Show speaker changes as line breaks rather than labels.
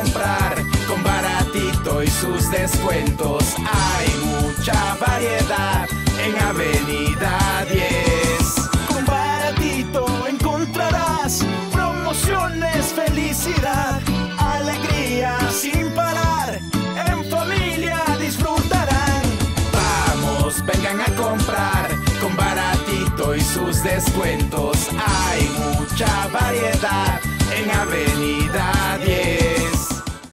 Comprar con Baratito y sus descuentos. Hay mucha variedad en Avenida 10.
Con baratito encontrarás promociones, felicidad, alegría sin parar. En familia disfrutarán.
Vamos, vengan a comprar con baratito y sus descuentos. Hay mucha variedad en Avenida